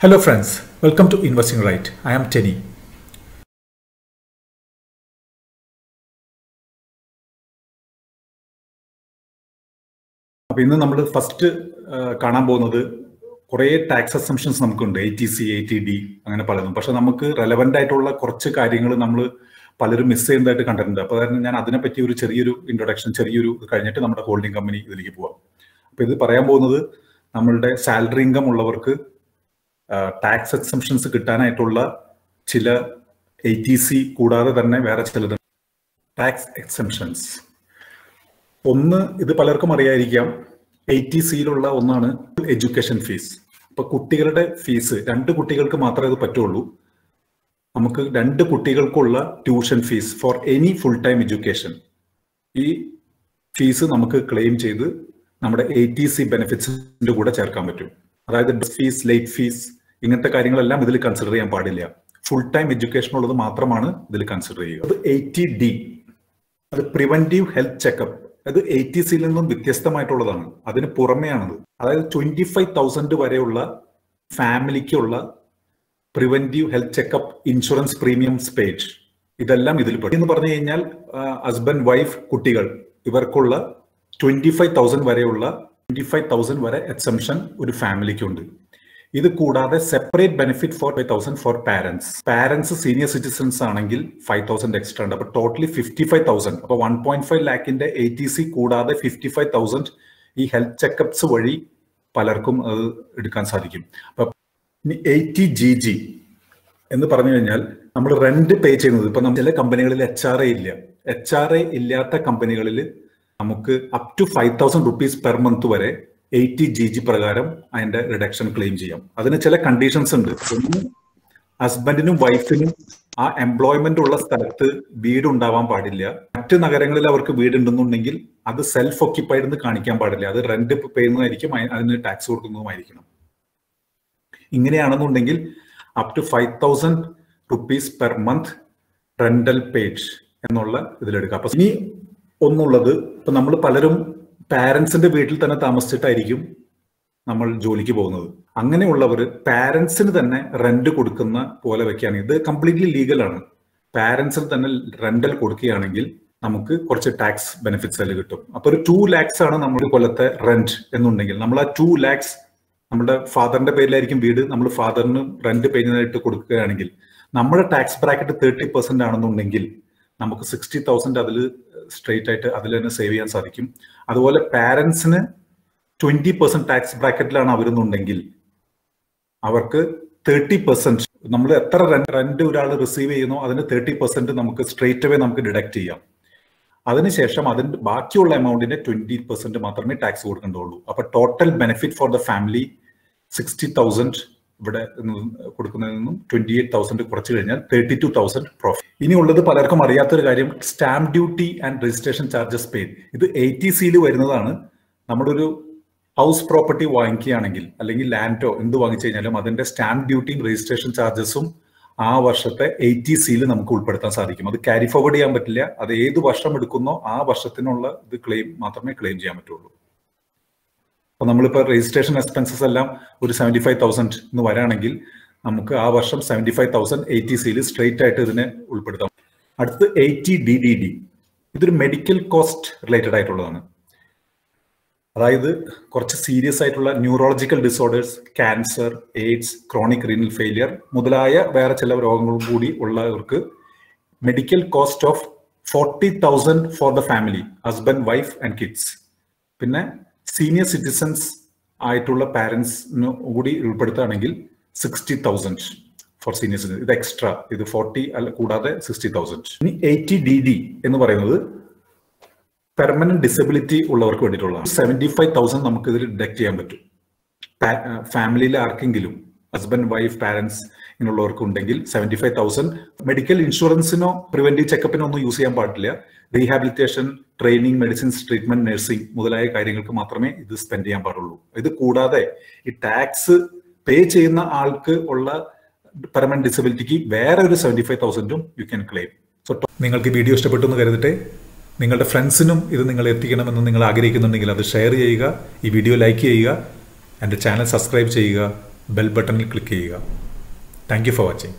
Hello, friends. Welcome to Investing Right. I am Tenny. അപ്പോൾ ഇന്ന് നമ്മൾ ഫസ്റ്റ് കാണാൻ പോകുന്നത് കുറേ ടാക്സ് അസംഷൻസ് നമുക്കുണ്ട് eighty C eighty D അങ്ങനെ പലതും പക്ഷെ നമുക്ക് റെലവെന്റ് ആയിട്ടുള്ള കുറച്ച് കാര്യങ്ങൾ നമ്മൾ പലരും മിസ് ചെയ്യുന്നതായിട്ട് കണ്ടിട്ടുണ്ട് അപ്പോൾ ഞാൻ അതിനെപ്പറ്റി ഒരു ചെറിയൊരു ഇൻട്രൊഡക്ഷൻ ചെറിയൊരു കഴിഞ്ഞിട്ട് നമ്മുടെ ഹോൾഡിംഗ് കമ്പനി ഇതിലേക്ക് പോവാം അപ്പോൾ ഇത് പറയാൻ പോകുന്നത് നമ്മളുടെ സാലറി ഇൻകം ഉള്ളവർക്ക് ടാക്സ് എക്സംഷൻസ് കിട്ടാനായിട്ടുള്ള ചില എ ടി സി കൂടാതെ തന്നെ വേറെ ചിലത്. ടാക്സ് എക്സംഷൻസ് ഒന്ന് ഇത് പലർക്കും അറിയായിരിക്കാം. എ ടി സിയിലുള്ള ഒന്നാണ് എഡ്യൂക്കേഷൻ ഫീസ് ഇപ്പൊ കുട്ടികളുടെ ഫീസ് രണ്ട് കുട്ടികൾക്ക് മാത്രമേ ഇത് പറ്റുള്ളൂ. നമുക്ക് രണ്ട് കുട്ടികൾക്കുള്ള tuition fees for any full time education ഈ ഫീസ് നമുക്ക് ക്ലെയിം ചെയ്ത് നമ്മുടെ എ ടി സി ബെനിഫിറ്റ്സിന്റെ കൂടെ ചേർക്കാൻ പറ്റും. അതായത് ഫീസ് ലേറ്റ് ഫീസ് ഇങ്ങനത്തെ കാര്യങ്ങളെല്ലാം ഇതിൽ കൺസിഡർ ചെയ്യാൻ പാടില്ല. ഫുൾ ടൈം എഡ്യൂക്കേഷൻ ഉള്ളത് മാത്രമാണ് ഇതിൽ കൺസിഡർ ചെയ്യുക. അത് എയ്റ്റി ഡി അത് പ്രിവെന്റീവ് ഹെൽത്ത് ചെക്കപ്പ് അത് എ ടി സിയിൽ നിന്നും വ്യത്യസ്തമായിട്ടുള്ളതാണ്. അതിന് പുറമെയാണത്. അതായത് ട്വന്റി ഫൈവ് തൗസൻഡ് വരെയുള്ള ഫാമിലിക്കുള്ള preventive health checkup insurance premiums paid ഇതെല്ലാം ഇതിൽ പെടും. എന്ന് പറഞ്ഞു കഴിഞ്ഞാൽ ഹസ്ബൻഡ് വൈഫ് കുട്ടികൾ ഇവർക്കുള്ള ട്വന്റി ഫൈവ് തൗസൻഡ് വരെയുള്ള ട്വന്റി ഫൈവ് തൗസൻഡ് വരെ എക്സംഷൻ ഒരു ഫാമിലിക്കുണ്ട്. ഇത് കൂടാതെ separate benefit for five thousand for parents parents senior citizens ആണെങ്കിൽ ഫൈവ് തൗസൻഡ് എക്സ്ട്രാ ഉണ്ട്. അപ്പൊ ടോട്ടലി ഫിഫ്റ്റി ഫൈവ് തൗസൻഡ് അപ്പൊ വൺ പോയിന്റ് ഫൈവ് ലാക്കിന്റെ എ ടി സി കൂടാതെ ഫിഫ്റ്റി ഫൈവ് തൗസൻഡ് ഈ ഹെൽത്ത് ചെക്കപ്സ് വഴി പലർക്കും അത് എടുക്കാൻ സാധിക്കും. അപ്പൊ എയ്റ്റി ജി ജി എന്ന് പറഞ്ഞു കഴിഞ്ഞാൽ നമ്മൾ റെന്റ് പേ ചെയ്യുന്നത്. ഇപ്പൊ ചില കമ്പനികളിൽ എച്ച് ആർ എ ഇല്ല. എച്ച് ആർ എ ഇല്ലാത്ത കമ്പനികളിൽ നമുക്ക് up to five thousand rupees per month വരെ എയ്റ്റി ജി ജി പ്രകാരം അതിന്റെ റിഡക്ഷൻ ക്ലെയിം ചെയ്യാം. അതിന് ചില കണ്ടീഷൻസ് ഉണ്ട്. ഒന്ന് ഹസ്ബൻഡിനും വൈഫിനും ആ എംപ്ലോയ്മെന്റ് ഉള്ള സ്ഥലത്ത് വീട് ഉണ്ടാവാൻ പാടില്ല. മറ്റ് നഗരങ്ങളിൽ അവർക്ക് വീട് ഉണ്ടെന്നുണ്ടെങ്കിൽ അത് സെൽഫ് ഒക്യുപ്പൈഡ് എന്ന് കാണിക്കാൻ പാടില്ല. അത് റെന്റ് ചെയ്യുന്നതായിരിക്കും അതിന് ടാക്സ് കൊടുക്കുന്നതുമായിരിക്കണം. ഇങ്ങനെയാണെന്നുണ്ടെങ്കിൽ up to five thousand rupees per month rental paid എന്നുള്ള ഇതിലെടുക്കാം. അപ്പൊ ഇനി ഒന്നുള്ളത് ഇപ്പൊ നമ്മൾ പലരും പാരന്റ്സിന്റെ വീട്ടിൽ തന്നെ താമസിച്ചിട്ടായിരിക്കും നമ്മൾ ജോലിക്ക് പോകുന്നത്. അങ്ങനെയുള്ളവർ പാരൻസിന് തന്നെ റെന്റ് കൊടുക്കുന്ന പോലെ വെക്കുകയാണ് ഇത് കംപ്ലീറ്റ്ലി ലീഗലാണ് പാരൻസിന് തന്നെ റെന്റൽ കൊടുക്കുകയാണെങ്കിൽ നമുക്ക് കുറച്ച് ടാക്സ് ബെനിഫിറ്റ്സ് അതിൽ കിട്ടും. അപ്പൊ ഒരു ടു ലാക്സ് ആണ് നമ്മുടെ കൊല്ലത്തെ റെന്റ് എന്നുണ്ടെങ്കിൽ. നമ്മൾ ആ ടു ലാക്സ് നമ്മുടെ ഫാദറിന്റെ പേരിലായിരിക്കും വീട്. നമ്മൾ ഫാദറിന് റെന്റ് പേയ്യുന്നതായിട്ട് കൊടുക്കുകയാണെങ്കിൽ നമ്മുടെ ടാക്സ് ബ്രാക്കറ്റ് തേർട്ടി പെർസെന്റ് ആണെന്നുണ്ടെങ്കിൽ നമുക്ക് സിക്സ്റ്റി തൗസൻഡ് അതിൽ സ്ട്രെയിറ്റ് ആയിട്ട് അതിൽ തന്നെ സേവ് ചെയ്യാൻ സാധിക്കും. അതുപോലെ പാരൻസിന് ട്വന്റി പെർസെന്റ് ടാക്സ് ബ്രാക്കറ്റിലാണ് അവരുന്നുണ്ടെങ്കിൽ അവർക്ക് തേർട്ടി പെർസെന്റ് നമ്മൾ എത്ര റെന്റ് ഒരാൾ റിസീവ് ചെയ്യുന്നോ അതിന് തേർട്ടി പെർസെന്റ് നമുക്ക് സ്ട്രെയിറ്റ് അവേ നമുക്ക് ഡിഡക്ട് ചെയ്യാം. അതിനുശേഷം അതിന്റെ ബാക്കിയുള്ള എമൗണ്ടിന് ട്വന്റി പെർസെന്റ് മാത്രമേ ടാക്സ് കൊടുക്കേണ്ടതുള്ളൂ അപ്പൊ total benefit for the family sixty thousand ഇവിടെ കൊടുക്കുന്നതിൽ നിന്നും ട്വന്റി എയ്റ്റ് തൗസൻഡ് കുറച്ച് കഴിഞ്ഞാൽ തേർട്ടി ടു തൗസൻഡ് പ്രോഫിറ്റ് ഇനി ഉള്ളത് പലർക്കും അറിയാത്തൊരു കാര്യം stamp duty and registration charges paid ഇത് എ ടി സിയിൽ വരുന്നതാണ്. നമ്മുടെ ഒരു ഹൗസ് പ്രോപ്പർട്ടി വാങ്ങിക്കുകയാണെങ്കിൽ അല്ലെങ്കിൽ ലാൻഡോ എന്ത് വാങ്ങിച്ചു കഴിഞ്ഞാലും അതിന്റെ സ്റ്റാമ്പ് ഡ്യൂട്ടിയും രജിസ്ട്രേഷൻ ചാർജസും ആ വർഷത്തെ എ ടി സിയിൽ നമുക്ക് ഉൾപ്പെടുത്താൻ സാധിക്കും. അത് ക്യാരി ഫോർവേഡ് ചെയ്യാൻ പറ്റില്ല. അത് ഏത് വർഷം എടുക്കുന്നോ ആ വർഷത്തിനുള്ള ഇത് ക്ലെയിം മാത്രമേ ക്ലെയിം ചെയ്യാൻ പറ്റുള്ളൂ. അപ്പൊ നമ്മളിപ്പോ രജിസ്ട്രേഷൻ എക്സ്പെൻസസ് എല്ലാം ഒരു സെവന്റി ഫൈവ് തൗസൻഡ് എന്ന് വരാണെങ്കിൽ നമുക്ക് ആ വർഷം സെവന്റി ഫൈവ് തൗസൻഡ് എയ്റ്റി സിയിൽ സ്ട്രെയിറ്റ് ആയിട്ട് ഇതിനെ ഉൾപ്പെടുത്താം. അടുത്ത് എയ്റ്റി ഡി ഡി ഡി ഇതൊരു മെഡിക്കൽ കോസ്റ്റ് റിലേറ്റഡ് ആയിട്ടുള്ളതാണ്. അതായത് കുറച്ച് സീരിയസ് ആയിട്ടുള്ള neurological disorders cancer AIDS chronic renal failure മുതലായ വേറെ ചില രോഗങ്ങളും കൂടി ഉള്ളവർക്ക് medical cost of forty thousand for the family husband wife and kids പിന്നെ സീനിയർ സിറ്റിസൺസ് ആയിട്ടുള്ള പാരൻസിന് കൂടി ഉൾപ്പെടുത്തുകയാണെങ്കിൽ sixty thousand for senior citizen ഇത് എക്സ്ട്രാ ഇത് ഫോർട്ടി അല്ല കൂടാതെ സിക്സ്റ്റി തൗസൻഡ് ഇനി എയ്റ്റി ഡി ഡി എന്ന് പറയുന്നത് പെർമനന്റ് ഡിസബിലിറ്റി ഉള്ളവർക്ക് വേണ്ടിയിട്ടുള്ളതാണ് സെവന്റി ഫൈവ് തൗസൻഡ് നമുക്ക് ഇതിൽ ഡിഡക്ട് ചെയ്യാൻ പറ്റും. ഫാമിലിയിലെ ആർക്കെങ്കിലും ഹസ്ബൻഡ് വൈഫ് പാരൻസ് ഇങ്ങനെയുള്ളവർക്ക് ഉണ്ടെങ്കിൽ സെവന്റി ഫൈവ് തൗസൻഡ് മെഡിക്കൽ ഇൻഷുറൻസിനോ പ്രിവെന്റീവ് ചെക്കപ്പിനോ ഒന്നും യൂസ് ചെയ്യാൻ പാടില്ല. Rehabilitation training medicines treatment nursing മുതലായ കാര്യങ്ങൾക്ക് മാത്രമേ ഇത് സ്പെൻഡ് ചെയ്യാൻ പാടുള്ളൂ. ഇത് കൂടാതെ ഈ ടാക്സ് പേ ചെയ്യുന്ന ആൾക്ക് ഉള്ള പെർമനന്റ് ഡിസബിലിറ്റിക്ക് വേറെ ഒരു സെവന്റി ഫൈവ് തൗസൻഡും യു ക്യാൻ ക്ലെയിം സോ നിങ്ങൾക്ക് വീഡിയോ ഇഷ്ടപ്പെട്ടു എന്ന് കരുതട്ടെ. നിങ്ങളുടെ ഫ്രണ്ട്സിനും ഇത് നിങ്ങൾ എത്തിക്കണമെന്ന് നിങ്ങൾ ആഗ്രഹിക്കുന്നുണ്ടെങ്കിൽ അത് ഷെയർ ചെയ്യുക ഈ വീഡിയോ ലൈക്ക് ചെയ്യുക എന്റെ ചാനൽ സബ്സ്ക്രൈബ് ചെയ്യുക ബെൽ ബട്ടണിൽ ക്ലിക്ക് ചെയ്യുക. Thank for watching